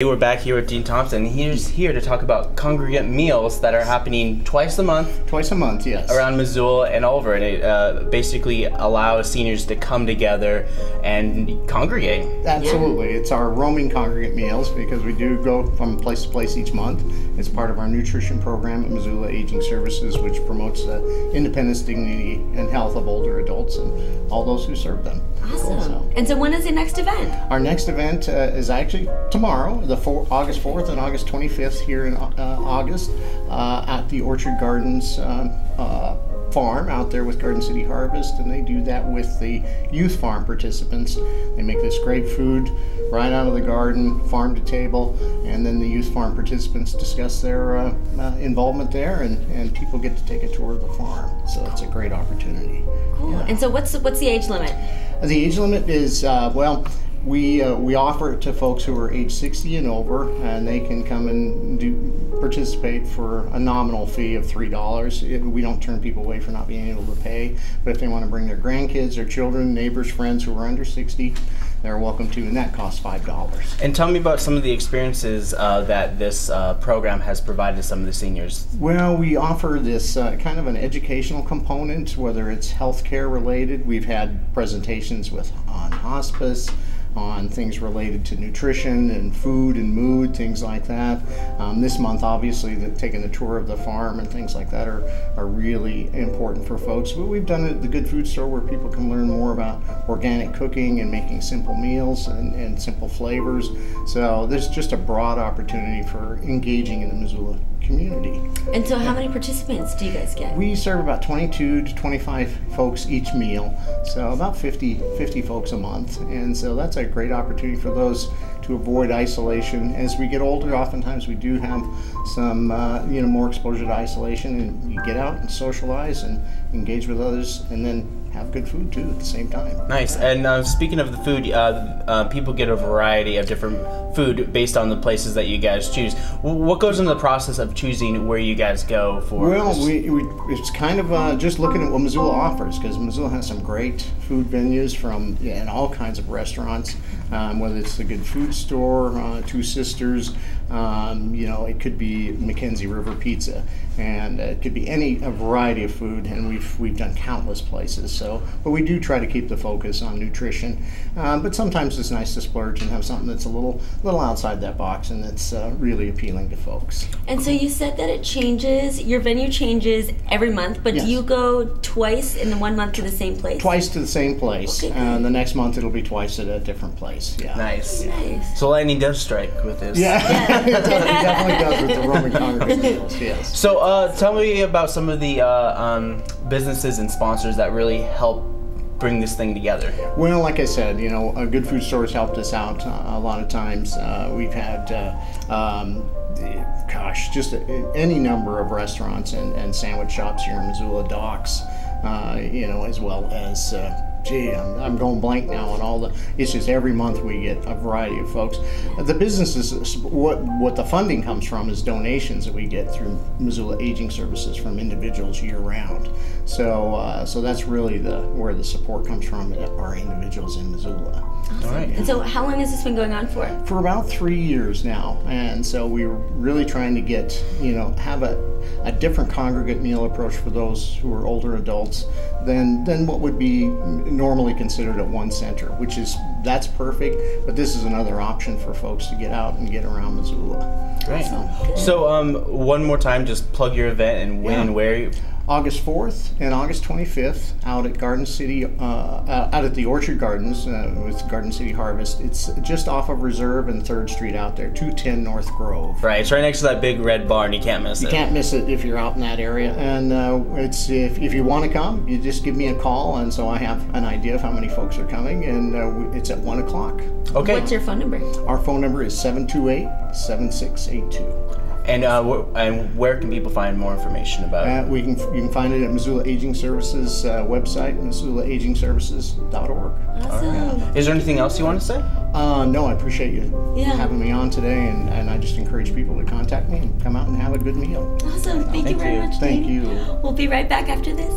We're back here with Dean Thompson. He's here to talk about congregate meals that are happening twice a month Twice a month, yes. around Missoula and over, and it uh, basically allows seniors to come together and congregate. Absolutely. It's our roaming congregate meals because we do go from place to place each month. It's part of our nutrition program at Missoula Aging Services, which promotes the independence, dignity, and health of older adults and all those who serve them. Awesome. So, And so when is the next event? our next event uh, is actually tomorrow, the four, August 4th and August 25th here in uh, August uh, at the Orchard Gardens um, uh, farm out there with Garden City Harvest, and they do that with the youth farm participants. They make this great food right out of the garden, farm to table, and then the youth farm participants discuss their uh, uh, involvement there, and, and people get to take a tour of the farm. So it's a great opportunity. Cool. And so what's what's the age limit? The age limit is uh, well, we uh, we offer it to folks who are age 60 and over, and they can come and do participate for a nominal fee of three dollars. We don't turn people away for not being able to pay, but if they want to bring their grandkids, their children, neighbors, friends who are under 60, they're welcome to, and that costs five dollars. And tell me about some of the experiences uh, that this uh, program has provided some of the seniors. Well, we offer this uh, kind of an educational component, whether it's healthcare related. We've had presentations with on hospice, on things related to nutrition and food and mood, things like that. Um, this month, obviously, the, taking the tour of the farm and things like that are, are really important for folks. But we've done it at the Good Food Store where people can learn more about organic cooking and making simple meals and, and simple flavors. So there's just a broad opportunity for engaging in the Missoula community. And so how many participants do you guys get? We serve about 22 to 25 folks each meal, so about 50, 50 folks a month. And so that's a great opportunity for those to avoid isolation. As we get older, oftentimes we do have some, uh, you know, more exposure to isolation, and you get out and socialize and engage with others, and then have good food too at the same time. Nice. And uh, speaking of the food, uh, uh, people get a variety of different food based on the places that you guys choose. W- What goes into the process of choosing where you guys go for? Well, we, we, it's kind of uh, just looking at what Missoula offers because Missoula has some great food venues from yeah, and all kinds of restaurants. Um, whether it's the Good Food Store, uh, Two Sisters, um, you know, it could be Mackenzie River Pizza, and uh, it could be any a variety of food. And we've we've done countless places. So, but we do try to keep the focus on nutrition. Um, but sometimes it's nice to splurge and have something that's a little little outside that box and that's uh, really appealing to folks. And so you said that it changes, your venue changes every month, but Yes. do you go twice in the one month to the same place? twice to the same place. Okay. and the next month it'll be twice at a different place. Yeah. nice. Nice. So lightning does strike with this. Yeah, it, does, it definitely does with the roaming congregate. Yes. So, uh, tell me about some of the uh, um, businesses and sponsors that really help bring this thing together. Well, like I said, you know, a good food store has helped us out uh, a lot of times. Uh, we've had, uh, um, gosh, just a, any number of restaurants and, and sandwich shops here in Missoula Docks, uh, you know, as well as. Uh, Gee, I'm, I'm going blank now on all the. It's just every month we get a variety of folks. The businesses, what what the funding comes from is donations that we get through Missoula Aging Services from individuals year round. So uh, so that's really the where the support comes from are individuals in Missoula. All right. And so how long has this been going on for? For about three years now, and so we were really trying to get you know have a, a different congregate meal approach for those who are older adults than than what would be normally considered at one center, which is that's perfect. But this is another option for folks to get out and get around Missoula. Great. So, um, one more time, just plug your event and when Yeah. and where. You, August 4th and August 25th out at Garden City, uh, uh, out at the Orchard Gardens uh, with Garden City Harvest. It's just off of Reserve and 3rd Street out there, 210 North Grove. right, it's right next to that big red barn. You can't miss You it. You can't miss it if you're out in that area. And uh, it's if, if you want to come, you just give me a call, and so I have an idea of how many folks are coming, and uh, it's at 1 o'clock. Okay. What's your phone number? Our phone number is 728 7682. And uh, wh- and where can people find more information about it? Uh, we can you can find it at Missoula Aging Services uh, website, missoulaagingservices.org. Awesome. Is there anything else you want to say? Uh, no, I appreciate you Yeah. having me on today, and, and I just encourage people to contact me and come out and have a good meal. Awesome. Thank, you Thank very you. much, Thank Dean. you. We'll be right back after this.